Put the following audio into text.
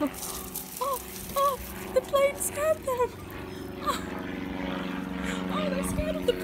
Oh, oh, the plane scared them. Ah, ah, oh, oh they're scared of the plane.